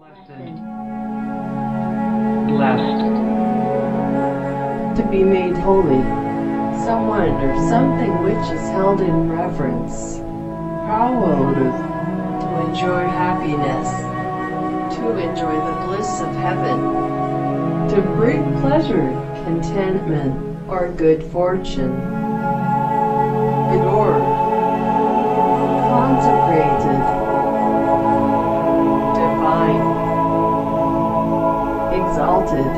Blessed. To be made holy. Someone or something which is held in reverence. Proud. To enjoy happiness. To enjoy the bliss of heaven. To bring pleasure, contentment, or good fortune. Adored. Consecrated. Exalted.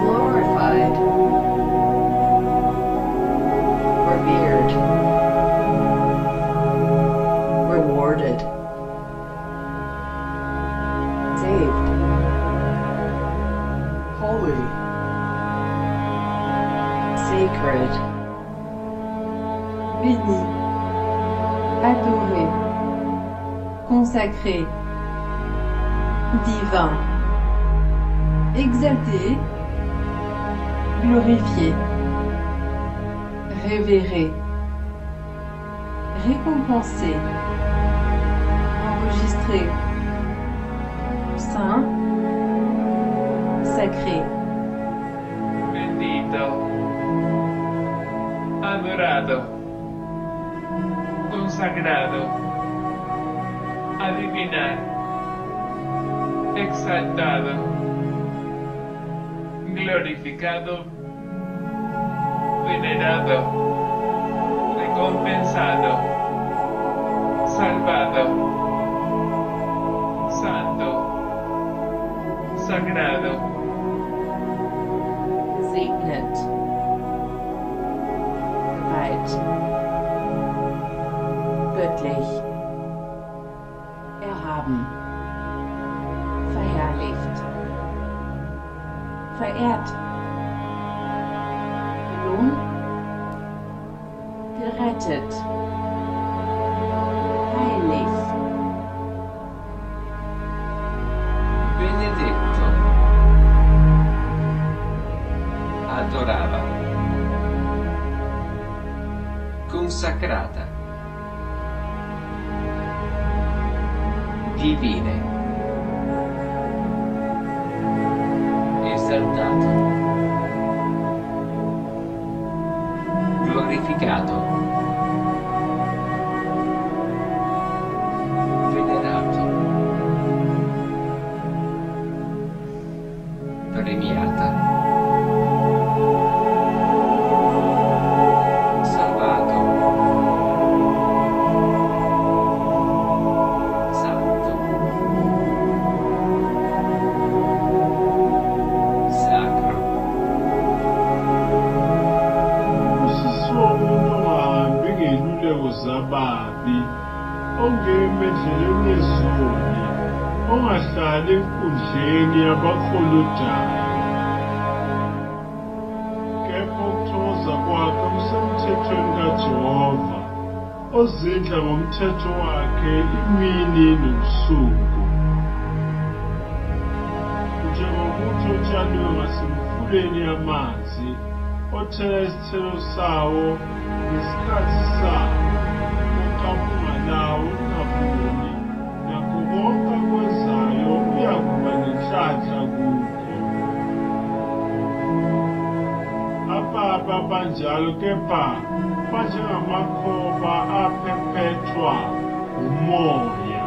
Glorified. Revered. Rewarded. Saved. Holy. Sacred. béni, adoré, consacré, divin, exalté, glorifié, révéré, récompensé, enregistré, saint, sacré, bendito, adorado, consagrado, adivinar, exaltado, glorificado, venerado, recompensado, salvado, santo, sagrado. Gesegnet. Geweiht. Göttlich. Erhaben. Verehrt. Belohnt. Gerettet. Heilig. benedetto, adorava, consacrata, divine, rifiutato. Glorificato. Ongahlali enkundleni yabakholodayo kepha ukuthokoza kwakhe kusemthethweni kajehova ozidla ngomthetho wakhe imini nobusuku. Njengokuthi otshaliwe ngasemfuleni yamanzi othela isithelo sawo ngesikhathi sawo oqaphunga lawo ababa banjalo kepha banjengamakhoba aphephethwa umoya.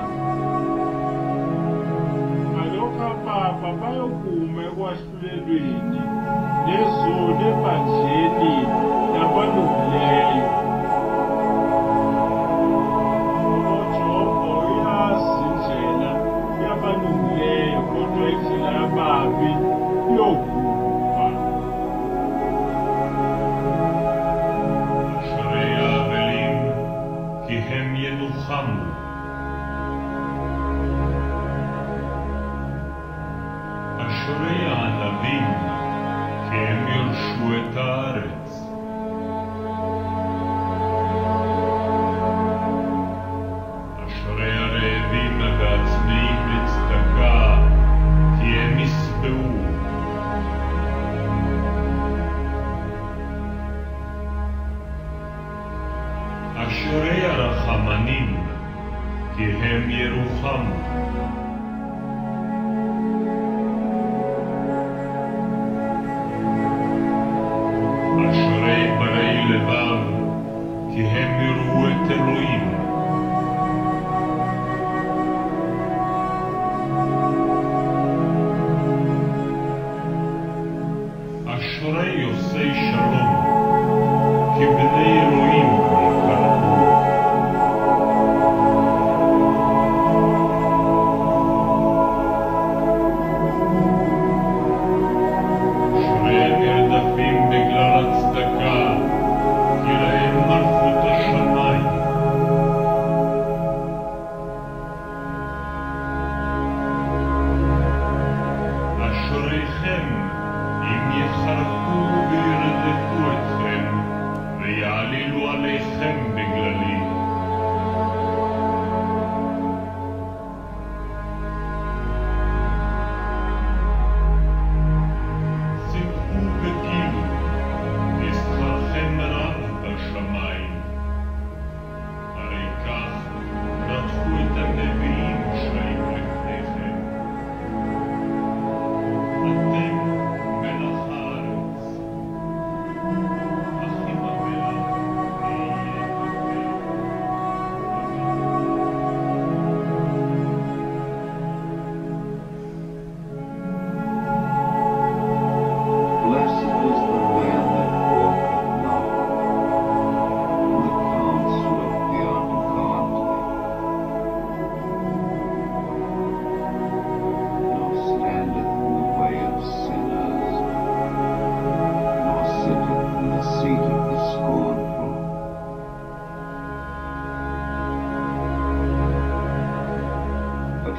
Ngalokho ababa bayokuma ekwahlulelweni nezoni ebandleni labalungileyo Wilhelm Jerusalem.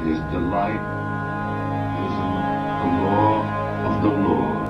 his delight is the law of the Lord.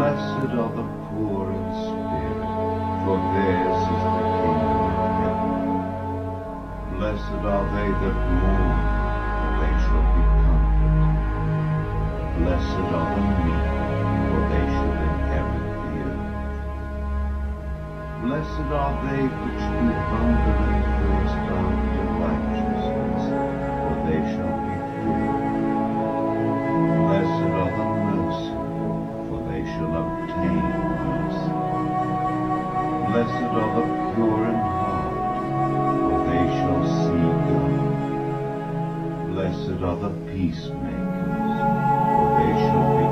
Blessed are the poor in spirit, for theirs is the kingdom of heaven. Blessed are they that mourn, for they shall be comforted. Blessed are the meek, for they shall inherit the earth. Blessed are they which do hunger and thirst after and of the pure in heart, for they shall see God. Blessed are the peacemakers, for they shall be